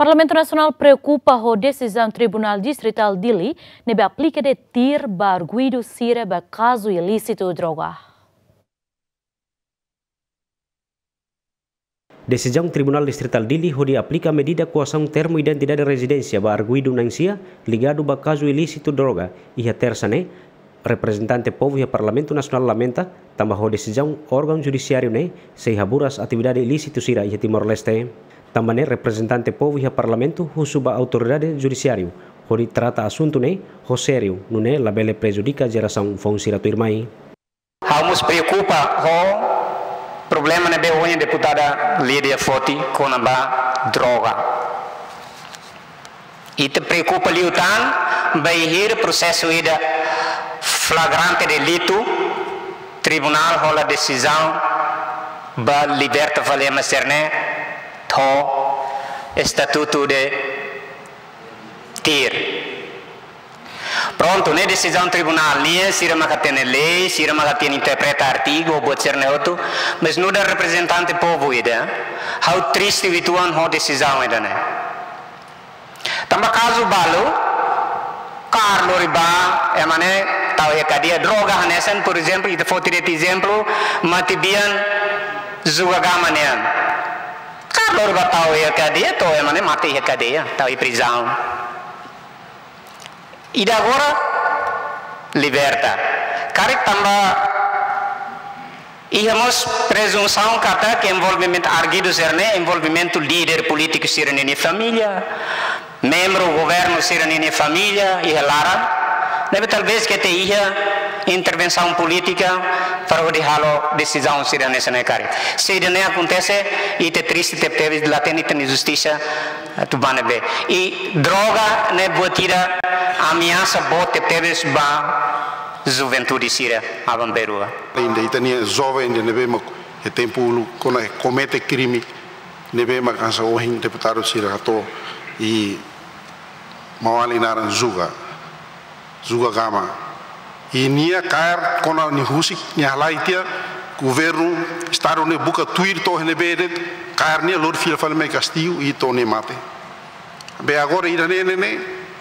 Parlamento Nacional preocupa com decisão Tribunal Distrital Dili nebe aplica de tir barguido sira ba caso ilícito de droga. Decisão Tribunal Distrital Dili onde aplica medida coação termo identidade de residência ba arguido nancia ligado ba caso ilícito de droga e a terça né representante povo e Parlamento Nacional lamenta tambah decisão órgão judiciário né se haburas atividade ilícito sira e Timor-Leste. Também representante povo e parlamento husuba autoridade judiciário, onde trata assunto né, ho sério, não é labele prejudica a geração fonsira irmai. Vamos preocupa o problema na BON deputada Lídia Foti com a droga. E te preocupa liutan, baihir processo ida flagrante delito, tribunal rola decisão, ba liberta valema cerne, to estatuto de TIR. Pronto, né decisão tribunal, né, se irá tem lei, se irá tem interpreta artigo, ou pode ser neutro, mas não da representante povo ida. How triste vituan ho decisão ida, né? Tamba caso balo, Carlo riba, é mané, tahu ya kadia droga hanesan, por exemplo, ita foto de exemplo, matibian zugagama nean. Loro ba tao ia cadeia, to é mané mate ia cadeia, tao ia prisão. E agora liberta. Kare tamba Ihamos presunção kata que envolvimento arguido serne envolvimento líder político ser nini família, membro governo ser nini família, e lara. Deve talvez que te ia intervenção política para o halo decisão nessa necari. Se não acontece, e te triste te teve lá tem tem justiça tu bane be. E droga ne botira ameaça bote teve ba juventude sira aban berua. Ainda itania jovem ne be mo e tempo quando comete crime ne be ma kansa o hin deputado sira to e mawali naran juga juga gama e nia kaer kona ni husik ni halai tia governo estado ne buka tuir to ne bede kaer ni lor fil fal me castillo e to ne mate. Be agora ira ne ne ne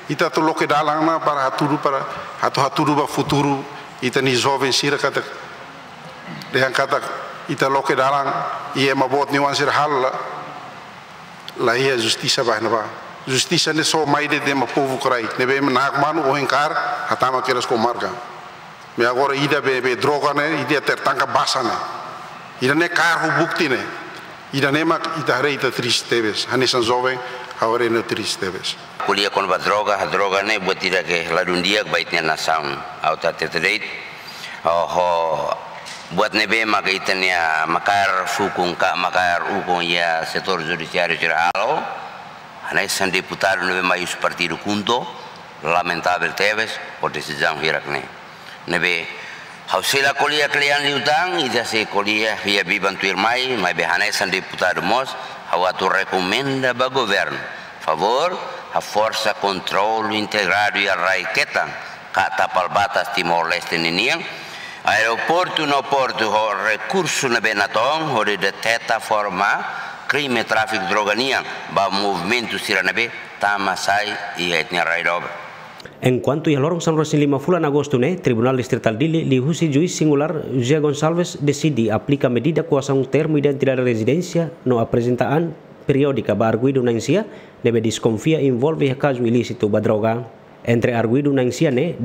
ita to loke dalang na para haturu para hatu haturu ba futuro ita ni jovem sira kata de kata ita loke dalang e é bot ni wan sir hal la ia justiça ba na ba. Justiça ne so mai de ma povo krai ne be na manu o enkar hatama keras ko marga me agora ida be be droga ne ida ter tanga basa ne ida ne carro bukti ne ida ne mak ida re ida tristeves hane san jovem agora ne tristeves kulia kon ba droga droga ne buat ida ke la dundia baitnya nasam auta tetreit oh buat nebe maka itania makar fukung ka makar ukung ya setor judiciário geral hane san deputado nebe mais partido junto lamentável teves por decisão hirakne nebe hausila kolia klian liutang ida se kolia via bibantu irmai mai behane san deputado mos hawatu recomenda ba governo favor a força controle integrado e arraiqueta ka tapal batas Timor Leste niniang aeroporto no porto ho recurso na benatong ho de teta forma crime tráfico droga niang ba movimento siranabe tamasai e etnia raidoba En cuanto a lorong San Rosin lima fulan agosto Tribunal Distrital Dili li husi juiz singular José Gonçalves decide aplica medida kuasa um termo identidade de residência no apresentaan periódica. Ba arguido na insia deve desconfia envolve caso ilícito. Ba droga. Entre arguido na insia ne,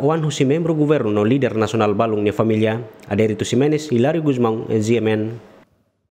o an husi membro governo no líder nacional balung ne família, Aderito Simenes, Hilario Guzmão, ZMN.